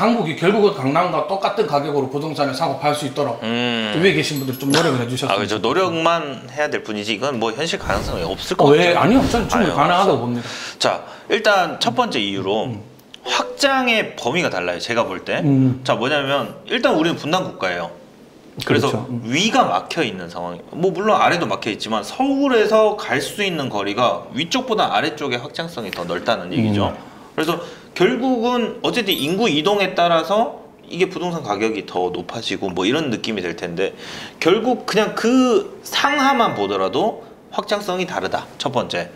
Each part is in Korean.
강북이 결국은 강남과 똑같은 가격으로 부동산을 사고 팔 수 있도록 음. 위에 계신 분들이 좀 노력을 해주셨으면 아, 그렇죠. 노력만 해야 될 뿐이지 이건 뭐 현실 가능성이 없을 것 어, 왜 같아요. 아니요 저는 충분히 아니요, 가능하다고 봅니다. 자, 일단 첫 번째 이유로 음. 확장의 범위가 달라요. 제가 볼 때. 음. 자, 뭐냐면 일단 우리는 분단 국가예요. 그래서 그렇죠. 음. 위가 막혀 있는 상황. 뭐 물론 아래도 막혀 있지만 서울에서 갈 수 있는 거리가 위쪽보다 아래쪽의 확장성이 더 넓다는 얘기죠. 음. 그래서 결국은 어쨌든 인구 이동에 따라서 이게 부동산 가격이 더 높아지고 뭐 이런 느낌이 될 텐데 결국 그냥 그 상하만 보더라도 확장성이 다르다. 첫 번째.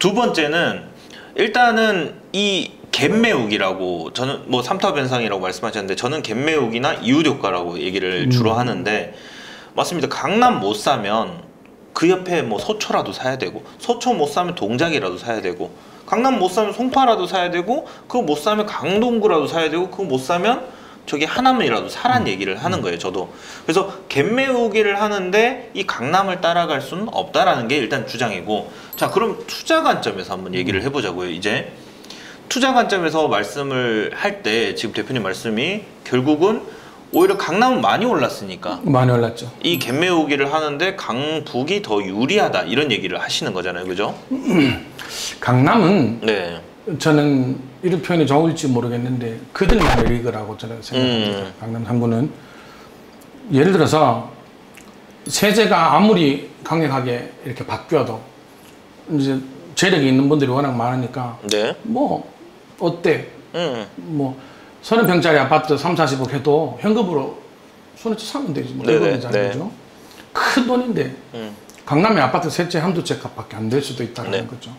두 번째는 일단은 이 갭매우기라고 저는 뭐 삼타 변상이라고 말씀하셨는데 저는 갭매우기나 이웃 효과라고 얘기를 음. 주로 하는데 맞습니다. 강남 못 사면 그 옆에 뭐 소초라도 사야 되고 소초 못 사면 동작이라도 사야 되고 강남 못 사면 송파라도 사야 되고 그거 못 사면 강동구라도 사야 되고 그거 못 사면 저기 하남이라도 사란 얘기를 하는 거예요 저도. 그래서 갭매우기를 하는데 이 강남을 따라갈 수는 없다라는 게 일단 주장이고 자 그럼 투자 관점에서 한번 얘기를 해보자고요 이제. 투자 관점에서 말씀을 할 때 지금 대표님 말씀이 결국은 오히려 강남은 많이 올랐으니까 많이 올랐죠. 이 갭매우기를 하는데 강북이 더 유리하다 이런 얘기를 하시는 거잖아요 그죠? 강남은 네 저는 이런 표현이 좋을지 모르겠는데 그들만의 리그라고 저는 생각합니다. 음. 강남 3구는 예를 들어서 세제가 아무리 강력하게 이렇게 바뀌어도 이제 재력이 있는 분들이 워낙 많으니까 네. 뭐 어때 음. 뭐 서른 평짜리 아파트 3, 40억 해도 현금으로 손에 사면 되지 뭐 네네, 현금이잖아요 네. 그죠? 큰 돈인데 음. 강남의 아파트 셋째 한두 채 값밖에 안 될 수도 있다는 네. 거죠.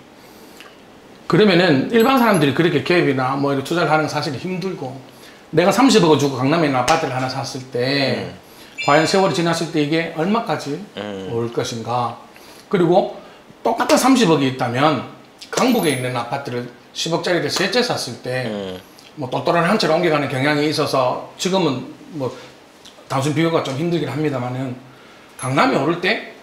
그러면은 일반 사람들이 그렇게 갭이나 뭐 이렇게 투자를 하는 건 사실 힘들고 내가 30억을 주고 강남에 있는 아파트를 하나 샀을 때 과연 세월이 지났을 때 이게 얼마까지 음. 올 것인가 그리고 똑같은 30억이 있다면 강북에 있는 아파트를 10억짜리를 셋째 샀을 때 음. 뭐 똘똘한 한 채로 옮겨가는 경향이 있어서 지금은 뭐 단순 비교가 좀 힘들긴 합니다만은 강남이 오를 때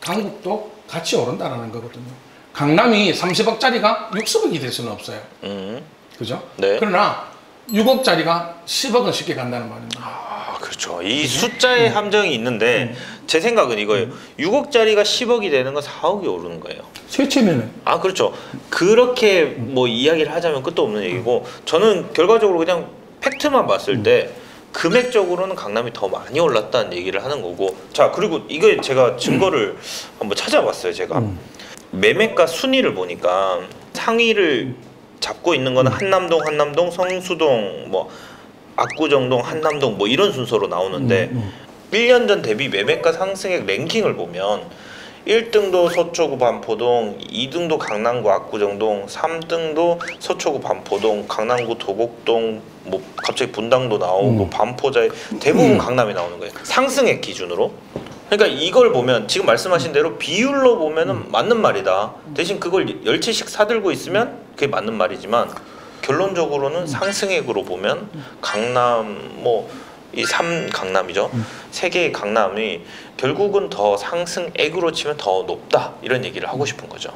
강북도 같이 오른다라는 거거든요. 강남이 30억짜리가 60억이 될 수는 없어요. 음. 그죠? 네. 그러나 6억짜리가 10억은 쉽게 간다는 말입니다. 아 그렇죠. 이 숫자의 음. 함정이 있는데 제 생각은 이거예요. 6억짜리가 10억이 되는 건 4억이 오르는 거예요. 쇠채면은 아 그렇죠. 그렇게 뭐 이야기를 하자면 끝도 없는 얘기고 저는 결과적으로 그냥 팩트만 봤을 때 금액적으로는 강남이 더 많이 올랐다는 얘기를 하는 거고 자 그리고 이거 제가 증거를 한번 찾아봤어요 제가 음. 매매가 순위를 보니까 상위를 잡고 있는 거는 한남동 한남동 성수동 뭐 압구정동 한남동 뭐 이런 순서로 나오는데 음, 1년 전 대비 매매가 상승액 랭킹을 보면 1등도 서초구 반포동, 2등도 강남구 압구정동, 3등도 서초구 반포동, 강남구 도곡동, 뭐 갑자기 분당도 나오고 음. 반포자에 대부분 강남이 나오는 거예요. 상승액 기준으로. 그러니까 이걸 보면 지금 말씀하신 대로 비율로 보면은 음. 맞는 말이다. 대신 그걸 열 채씩 사들고 있으면 그게 맞는 말이지만 결론적으로는 상승액으로 보면 강남 뭐 이 삼 강남이죠. 세 개의 강남이 결국은 더 상승액으로 치면 더 높다 이런 얘기를 하고 싶은 거죠.